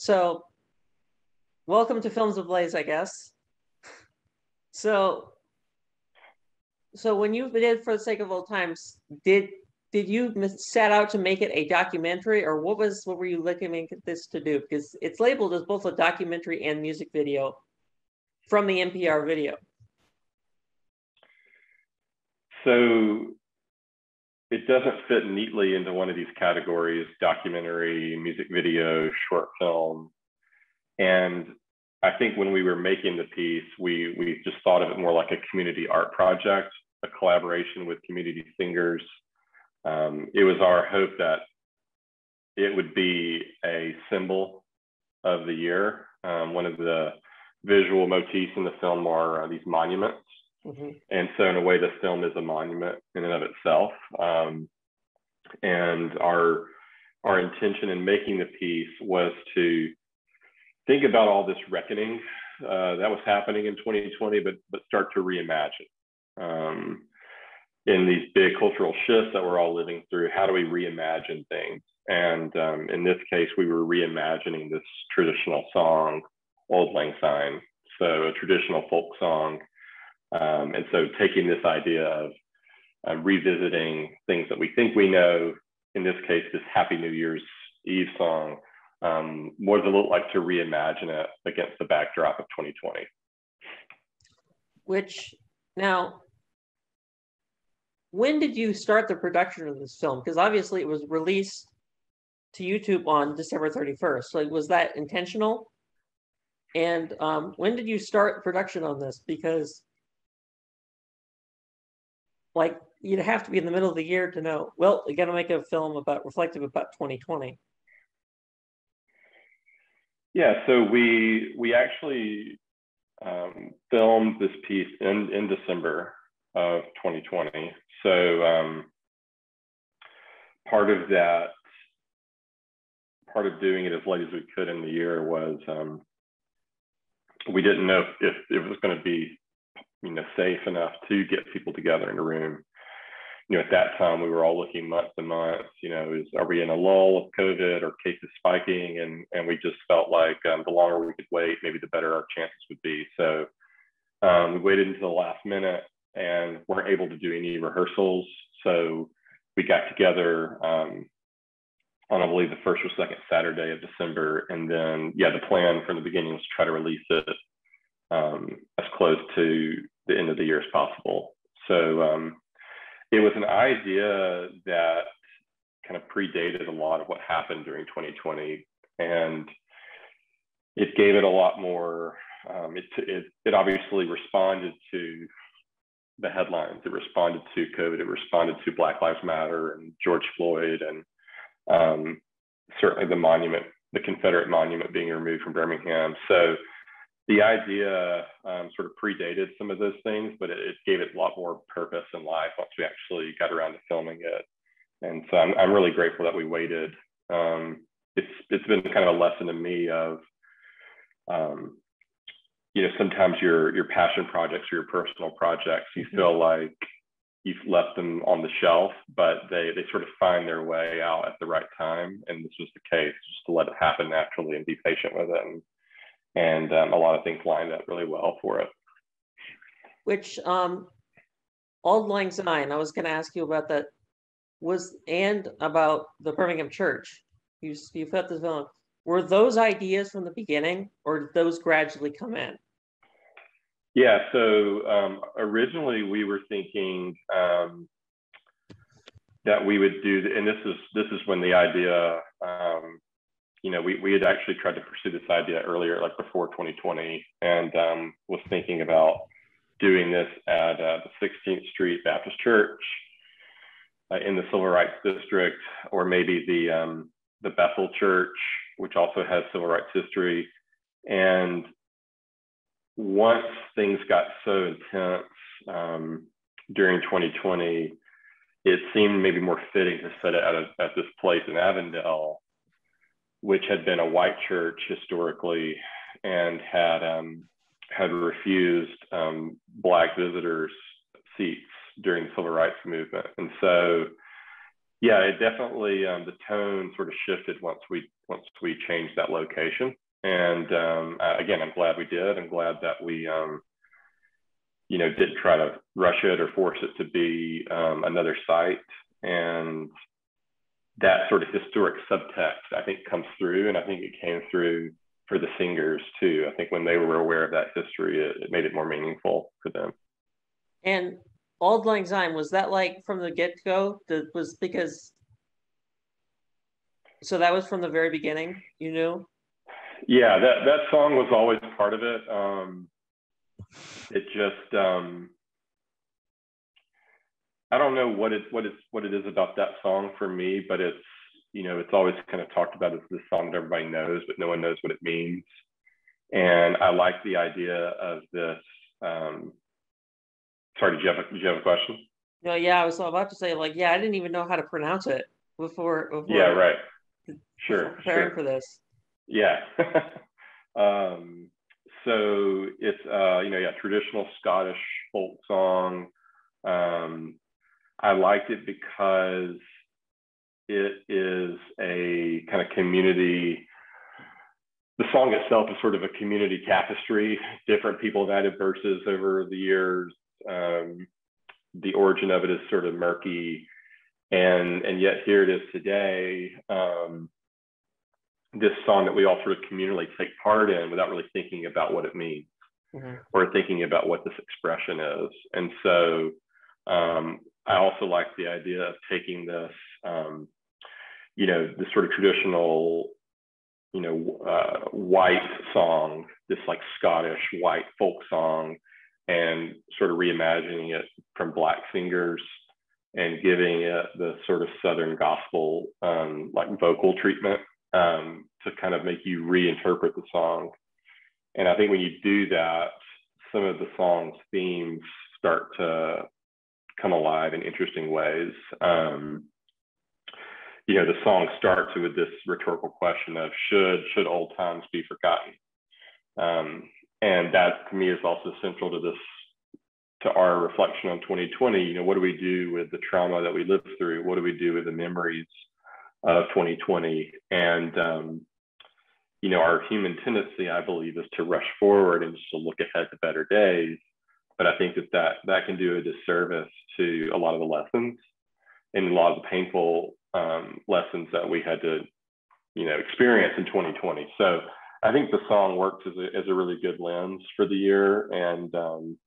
So, welcome to Films Ablaze, I guess. So, so when you did for the sake of old times, did did you set out to make it a documentary, or what was what were you looking at this to do? Because it's labeled as both a documentary and music video from the NPR video. So it doesn't fit neatly into one of these categories documentary, music video, short film. And I think when we were making the piece, we, we just thought of it more like a community art project, a collaboration with community singers. Um, it was our hope that it would be a symbol of the year. Um, one of the visual motifs in the film are uh, these monuments Mm-hmm. And so, in a way, the film is a monument in and of itself. Um, and our our intention in making the piece was to think about all this reckoning uh, that was happening in 2020, but but start to reimagine. Um, in these big cultural shifts that we're all living through, how do we reimagine things? And um, in this case, we were reimagining this traditional song, Auld Lang Syne. So a traditional folk song um, and so taking this idea of uh, revisiting things that we think we know, in this case, this Happy New Year's Eve song, um, what does it look like to reimagine it against the backdrop of 2020? Which now, when did you start the production of this film? Because obviously it was released to YouTube on December 31st. So was that intentional? And um, when did you start production on this? Because like you'd have to be in the middle of the year to know well you got to make a film about reflective about 2020 yeah so we we actually um, filmed this piece in in december of 2020 so um, part of that part of doing it as late as we could in the year was um, we didn't know if, if it was going to be you know, safe enough to get people together in a room. You know, at that time we were all looking month to month. You know, is are we in a lull of COVID or cases spiking? And and we just felt like um, the longer we could wait, maybe the better our chances would be. So um, we waited until the last minute and weren't able to do any rehearsals. So we got together um, on I believe the first or second Saturday of December, and then yeah, the plan from the beginning was to try to release it um, as close to the end of the year as possible. So um, it was an idea that kind of predated a lot of what happened during 2020, and it gave it a lot more. Um, it, it, it obviously responded to the headlines. It responded to COVID. It responded to Black Lives Matter and George Floyd, and um, certainly the monument, the Confederate monument being removed from Birmingham. So the idea um, sort of predated some of those things, but it, it, gave it a lot more purpose and life once we actually got around to filming it. And so I'm, I'm really grateful that we waited. Um, it's it's been kind of a lesson to me of, um, you know, sometimes your your passion projects or your personal projects, you mm-hmm. feel like you've left them on the shelf, but they they sort of find their way out at the right time. And this was the case, just to let it happen naturally and be patient with it. And, and um, a lot of things lined up really well for it. Which um, Auld Lang Syne, I was going to ask you about that, was and about the Birmingham Church. You you felt this film. Were those ideas from the beginning, or did those gradually come in? Yeah. So um, originally we were thinking um, that we would do, the, and this is this is when the idea um, you know, we, we had actually tried to pursue this idea earlier, like before 2020, and um, was thinking about doing this at uh, the 16th Street Baptist Church uh, in the Civil Rights District, or maybe the um, the Bethel Church, which also has civil rights history. And once things got so intense um, during 2020, it seemed maybe more fitting to set it at, a, at this place in Avondale which had been a white church historically and had um, had refused um, black visitors seats during the civil rights movement. And so, yeah, it definitely um, the tone sort of shifted once we once we changed that location. And um, again, I'm glad we did. I'm glad that we, um, you know, didn't try to rush it or force it to be um, another site. And that sort of historic subtext, I think, comes through, and I think it came through for the singers too. I think when they were aware of that history, it, it made it more meaningful for them. And Auld Lang Syne was that like from the get go? That was because. So that was from the very beginning. You knew. Yeah, that that song was always part of it. Um, it just um, I don't know what it what it's what it is about that song for me, but it's you know it's always kind of talked about as this song that everybody knows, but no one knows what it means. And I like the idea of this. Um, sorry, did you have a, did you have a question? No, yeah, I was about to say like yeah, I didn't even know how to pronounce it before. before yeah, right. Sure. Preparing sure. for this. Yeah. um, so it's uh, you know yeah traditional Scottish folk song. Um, I liked it because it is a kind of community. The song itself is sort of a community tapestry. Different people have added verses over the years. Um, the origin of it is sort of murky, and and yet here it is today. Um, this song that we all sort of communally take part in without really thinking about what it means mm-hmm. or thinking about what this expression is. And so um, I also like the idea of taking this, um, you know, this sort of traditional, you know, uh, white song, this like Scottish white folk song, and sort of reimagining it from black singers and giving it the sort of Southern gospel um, like vocal treatment um, to kind of make you reinterpret the song. And I think when you do that, some of the song's themes start to come alive in interesting ways. Um, you know, the song starts with this rhetorical question of should should old times be forgotten, um, and that to me is also central to this to our reflection on 2020. You know, what do we do with the trauma that we lived through? What do we do with the memories of 2020? And um, you know, our human tendency, I believe, is to rush forward and just to look ahead to better days but I think that that, that can do a disservice to a lot of the lessons and a lot of the painful um, lessons that we had to, you know, experience in 2020. So I think the song works as a, as a really good lens for the year. And, um,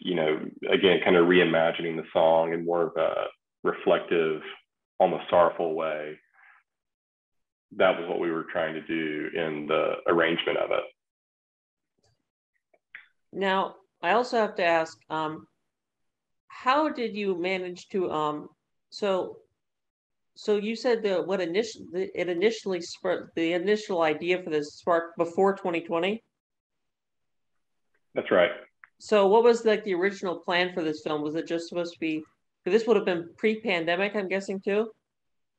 you know, again, kind of reimagining the song in more of a reflective, almost sorrowful way. That was what we were trying to do in the arrangement of it. Now, I also have to ask, um, how did you manage to, um, so, so you said that what initially, it initially sparked, the initial idea for this sparked before 2020? That's right. So what was like the original plan for this film? Was it just supposed to be, this would have been pre-pandemic, I'm guessing too?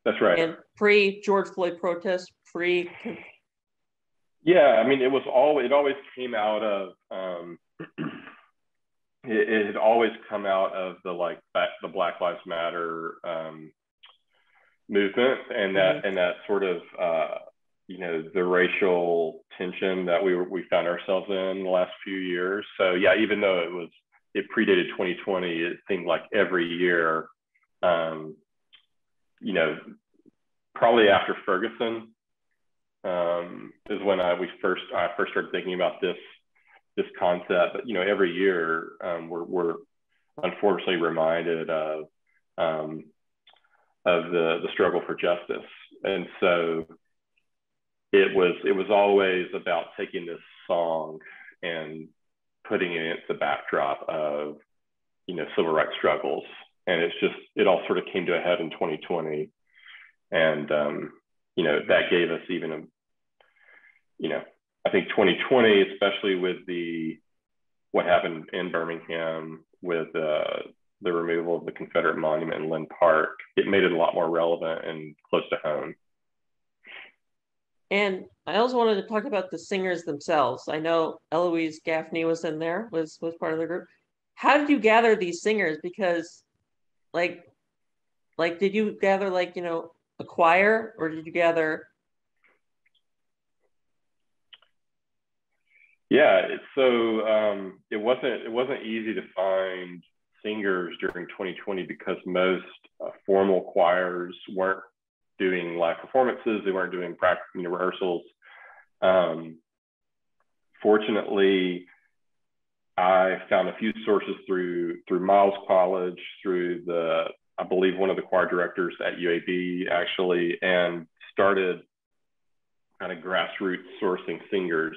That's right. And pre George Floyd protest, pre. Yeah, I mean, it was all. It always came out of um, it, it, had always come out of the like back, the Black Lives Matter um, movement and that mm-hmm. and that sort of uh, you know the racial tension that we were, we found ourselves in the last few years. So yeah, even though it was it predated 2020, it seemed like every year, um, you know, probably after Ferguson um, is when I we first I first started thinking about this this concept. But you know, every year um, we're, we're unfortunately reminded of um, of the the struggle for justice, and so it was it was always about taking this song and putting it against the backdrop of you know civil rights struggles, and it's just it all sort of came to a head in 2020, and um, you know that gave us even a you know I think 2020, especially with the what happened in Birmingham with uh, the removal of the Confederate monument in Linn Park, it made it a lot more relevant and close to home. And I also wanted to talk about the singers themselves. I know Eloise Gaffney was in there, was was part of the group. How did you gather these singers? Because, like, like did you gather like you know a choir, or did you gather Yeah, so um, it wasn't it wasn't easy to find singers during 2020 because most uh, formal choirs weren't doing live performances. They weren't doing practice, you know, rehearsals. Um, fortunately, I found a few sources through through Miles College, through the I believe one of the choir directors at UAB actually, and started kind of grassroots sourcing singers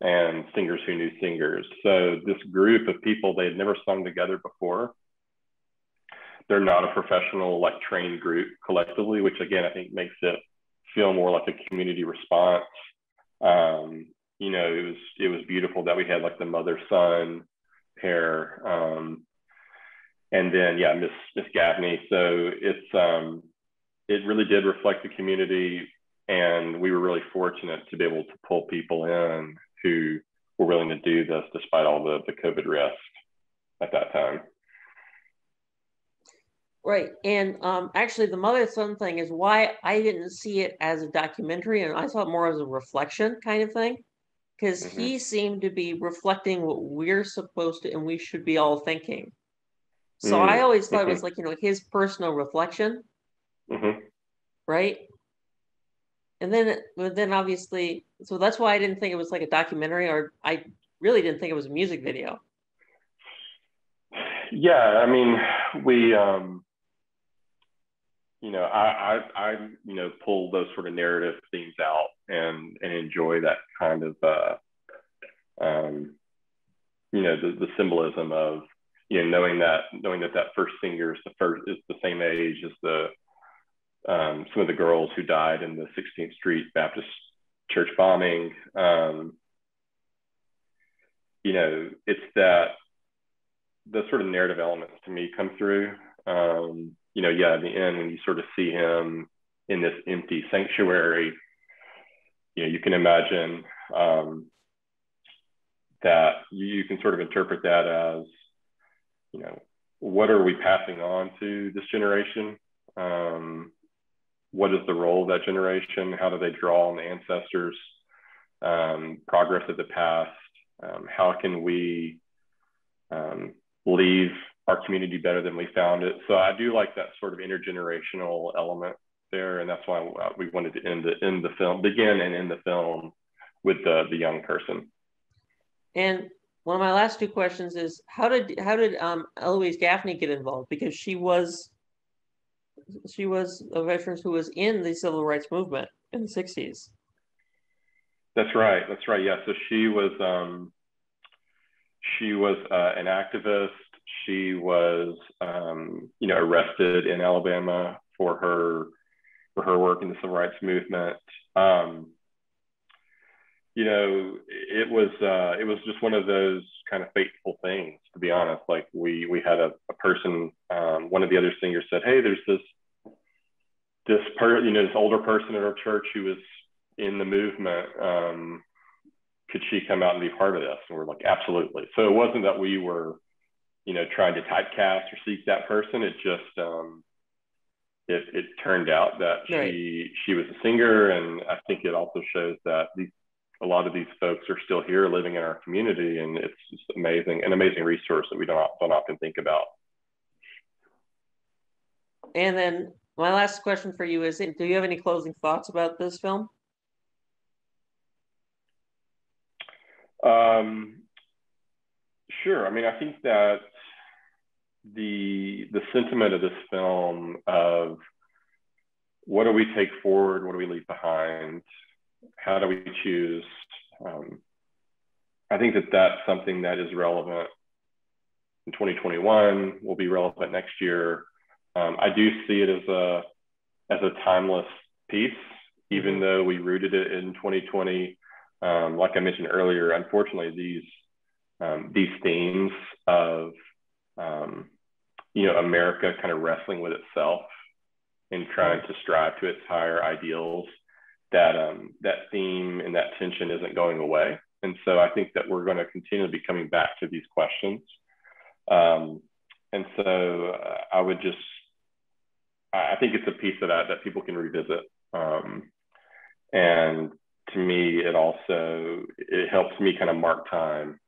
and singers who knew singers. So this group of people they had never sung together before. They're not a professional like trained group collectively, which again I think makes it feel more like a community response. Um, you know, it was it was beautiful that we had like the mother son pair. Um, and then yeah, Miss Miss Gaffney. So it's um, it really did reflect the community, and we were really fortunate to be able to pull people in who were willing to do this despite all the the COVID risk at that time. Right. And um, actually, the mother son thing is why I didn't see it as a documentary and I saw it more as a reflection kind of thing. Because mm-hmm. he seemed to be reflecting what we're supposed to and we should be all thinking. So mm-hmm. I always thought it was mm-hmm. like, you know, his personal reflection. Mm-hmm. Right. And then, but then obviously, so that's why I didn't think it was like a documentary, or I really didn't think it was a music video. Yeah, I mean, we, um, you know, I, I, I, you know, pull those sort of narrative themes out and and enjoy that kind of, uh, um, you know, the, the symbolism of, you know, knowing that knowing that that first singer is the first is the same age as the um, some of the girls who died in the 16th Street Baptist Church bombing. Um, you know, it's that the sort of narrative elements to me come through. Um, you know, yeah, in the end, when you sort of see him in this empty sanctuary, you know, you can imagine um, that you can sort of interpret that as, you know, what are we passing on to this generation? Um, what is the role of that generation? How do they draw on the ancestors? Um, progress of the past? Um, how can we um, leave our community better than we found it. So I do like that sort of intergenerational element there, and that's why uh, we wanted to end the end the film, begin and end the film with the the young person. And one of my last two questions is how did how did um, Eloise Gaffney get involved? Because she was she was a veteran who was in the civil rights movement in the 60s. That's right. That's right. Yeah. So she was um, she was uh, an activist she was, um, you know, arrested in Alabama for her for her work in the civil rights movement. Um, you know, it was uh, it was just one of those kind of fateful things, to be honest. Like we we had a, a person, um, one of the other singers said, "Hey, there's this this per you know this older person in our church who was in the movement. Um, could she come out and be part of this?" And we're like, "Absolutely." So it wasn't that we were you know, trying to typecast or seek that person. It just um, it, it turned out that right. she she was a singer, and I think it also shows that these a lot of these folks are still here living in our community, and it's just amazing, an amazing resource that we don't don't often think about. And then my last question for you is: Do you have any closing thoughts about this film? Um, sure. I mean, I think that the the sentiment of this film of what do we take forward, what do we leave behind, how do we choose? Um, I think that that's something that is relevant in 2021, will be relevant next year. Um, I do see it as a as a timeless piece, even mm-hmm. though we rooted it in 2020. Um, like I mentioned earlier, unfortunately, these um, these themes of um, you know America kind of wrestling with itself and trying to strive to its higher ideals. That um, that theme and that tension isn't going away, and so I think that we're going to continue to be coming back to these questions. Um, and so uh, I would just, I think it's a piece of that that people can revisit. Um, and to me, it also it helps me kind of mark time,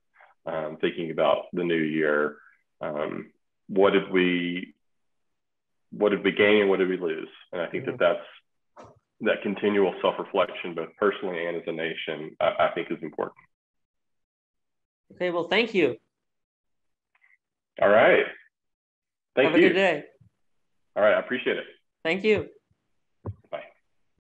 um, thinking about the new year. Um, what did we what did we gain and what did we lose? And I think mm-hmm. that that's that continual self-reflection, both personally and as a nation, I, I think is important. Okay, well, thank you. All right. Thank Have you. Have a good day. All right, I appreciate it. Thank you.